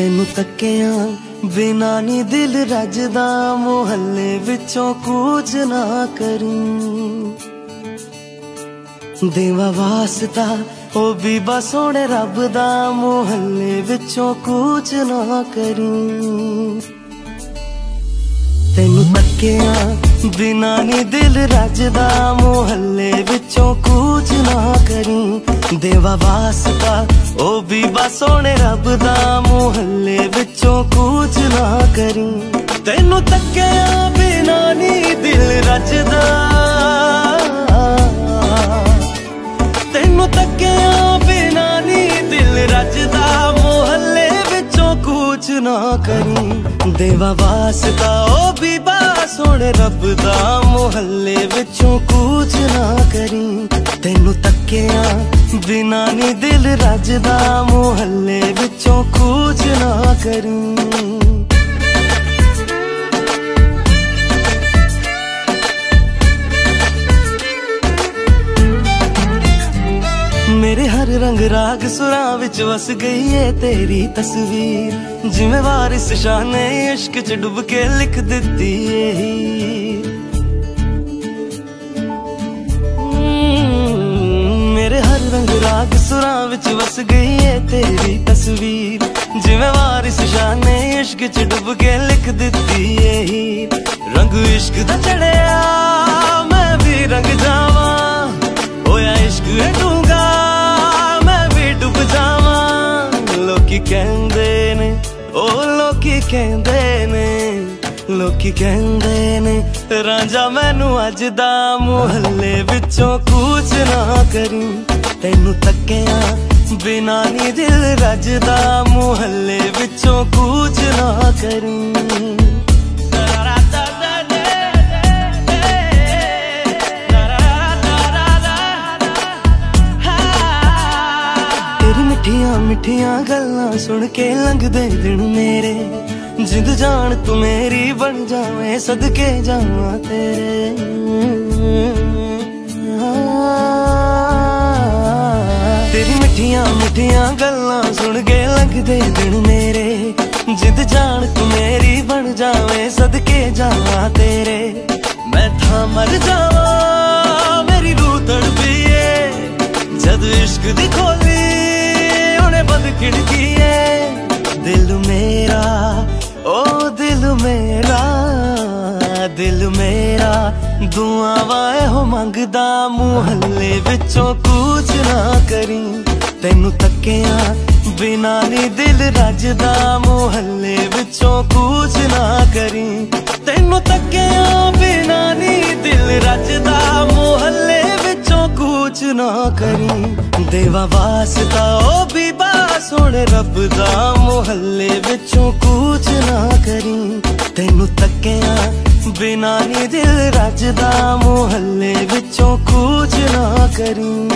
ਤੈਨੂੰ ਤੱਕਿਆ, ਬਿਨਾ ਨੀ ਦਿਲ ਰੱਜਦਾ, ਮੁਹੱਲੇ ਵਿੱਚੋਂ ਕੂਚ ਨਾ ਕਰੀ। ਦੇਵਾ ਵਾਸਤਾ, ਉਹ ਵੀ ਬਸ ਸੋਹਣੇ ਰੱਬ ਦਾ, ਮੁਹੱਲੇ ਵਿੱਚੋਂ ਕੂਚ ਨਾ ਕਰੀ। ਤੈਨੂੰ ਤੱਕਿਆ ਬਿਨਾ ਨੀ ਦਿਲ ਰੱਜਦਾ, ਮੁਹੱਲੇ ਵਿੱਚੋਂ ਕੂਚ ਨਾ ਕਰੀ। ਦੇਵਾ ਵਾਸਤਾ, ਉਹ ਵੀ ਬਸ ਸੋਹਣੇ ਰੱਬ ਦਾ, ਮੁਹੱਲੇ ਵਿੱਚੋਂ ਕੂਚ ਨਾ ਕਰੀ। ਤੈਨੂੰ ਤੱਕਿਆ, ਬਿਨਾ ਨੀ ਦਿਲ ਰੱਜਦਾ। ਤੈਨੂੰ ਤੱਕਿਆ, ਬਿਨਾ ਨੀ ਦਿਲ ਰੱਜਦਾ, ਮੁਹੱਲੇ ਵਿੱਚੋਂ ਕੂਚ ਨਾ ਕਰੀ। ਦੇਵਾ ਵਾਸਤਾ, ਉਹ ਵੀ ਬਾ ਰੱਬ ਦਾ ਮੁਹੱਲੇ ਵਿੱਚੋਂ ਕੂਚ ਨਾ ਕਰੀ। ਤੈਨੂੰ ਤੱਕਿਆ ਬਿਨਾ ਨੀ ਦਿਲ ਰੱਜਦਾ, ਮੁਹੱਲੇ ਵਿੱਚੋਂ ਕੂਚ ਨਾ ਕਰੀ। ਮੇਰੇ ਰੰਗ ਰਾਗ ਸੁਰਾਂ ਵਿੱਚ ਵਸ ਗਈ ਏ ਤੇਰੀ ਤਸਵੀਰ। ਜਿਵੇਂ ਵਾਰਿਸ ਸ਼ਾਹ ਨੇ ਇਸ਼ਕ 'ਚ ਡੁੱਬ ਕੇ ਲਿਖ ਦਿੱਤੀ ਏ ਮੇਰੇ ਹਰ ਰੰਗ ਰਾਗ ਸੁਰਾਂ ਵਿੱਚ ਵਸ ਗਈ ਏ ਤੇਰੀ ਤਸਵੀਰ। ਜਿਵੇਂ ਵਾਰਿਸ ਸ਼ਾਹ ਨੇ ਇਸ਼ਕ 'ਚ ਡੁੱਬ ਕੇ ਲਿਖ ਦਿੱਤੀ ਏ ਰੰਗ ਇਸ਼ਕ ਦਾ ਚੜਿਆ ਲੋਕੀ ਕਹਿੰਦੇ ਨੇ, ਲੋਕੀ ਕਹਿੰਦੇ ਨੇ, ਰਾਂਝਾ ਮੈਨੂੰ ਅੱਜ ਦਾ ਮੁਹੱਲੇ ਵਿੱਚੋਂ ਕੂਚ ਨਾ ਕਰੀ। ਤੈਨੂੰ ਤੱਕਿਆ ਬਿਨਾ ਨੀ ਦਿਲ ਰੱਜਦਾ, ਮੁਹੱਲੇ ਵਿੱਚੋਂ ਕੂਚ ਨਾ ਕਰੀ। ਮਿੱਠੀਆਂ ਮਿੱਠੀਆਂ ਗੱਲਾਂ ਸੁਣ ਕੇ ਲੰਘਦੇ ਦਿਨ ਮੇਰੇ ਜਿੰਦ ਜਾਨ ਤੂੰ ਮੇਰੀ ਬਣ ਜਾਵੇਂ ਸਦਕੇ ਜਾਵਾਂ ਤੇਰੇ ਤੇਰੀ ਮਿੱਠੀਆਂ ਮਿੱਠੀਆਂ ਗੱਲਾਂ ਸੁਣ ਕੇ ਲੰਘਦੇ ਦਿਨ ਮੇਰੇ ਜਿੰਦ ਜਾਨ ਤੂੰ ਮੇਰੀ ਬਣ ਜਾਵੇਂ ਸਦਕੇ ਜਾਵਾਂ ਤੇਰੇ ਮੈਂ ਥਾਂ ਮਰ ਜਾਵਾਂ ਮੇਰੀ ਰੂਹ ਤੜਪੀ ਏ ਜਦ ਇਸ਼ਕ ਦੀ ਖੋਲੀ ਉਹਨੇ ਬੰਦ ਖਿੜਕੀ ਏ ਦਿਲ ਮੇਰਾ ਓ ਦਿਲ ਮੇਰਾ ਦੁਆਵਾਂ ਇਹੋ ਮੰਗਦਾ ਮੁਹੱਲੇ ਵਿੱਚੋਂ ਕੂਚ ਨਾ ਕਰੀ। ਤੈਨੂੰ ਤੱਕਿਆ ਬਿਨਾ ਨੀ ਦਿਲ ਰੱਜਦਾ ਮੁਹੱਲੇ ਵਿੱਚੋਂ ਕੂਚ ਨਾ ਕਰੀ। ਤੈਨੂੰ ਤੱਕਿਆ ਬਿਨਾ ਨੀ ਦਿਲ ਰੱਜਦਾ ਨਾ ਕਰੀ। ਦੇਵਾ ਵਾਸਤਾ ਉਹ ਵੀ ਬਾ ਰੱਬ ਦਾ ਮੁਹੱਲੇ ਵਿੱਚੋਂ ਕੂਚ ਨਾ ਕਰੀ। ਤੈਨੂੰ ਤੱਕਿਆ ਬਿਨਾ ਨੀ ਦਿਲ ਰੱਜਦਾ, ਮੁਹੱਲੇ ਵਿੱਚੋਂ ਕੂਚ ਨਾ ਕਰੀ।